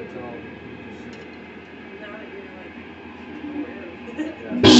It's all. Not that you're like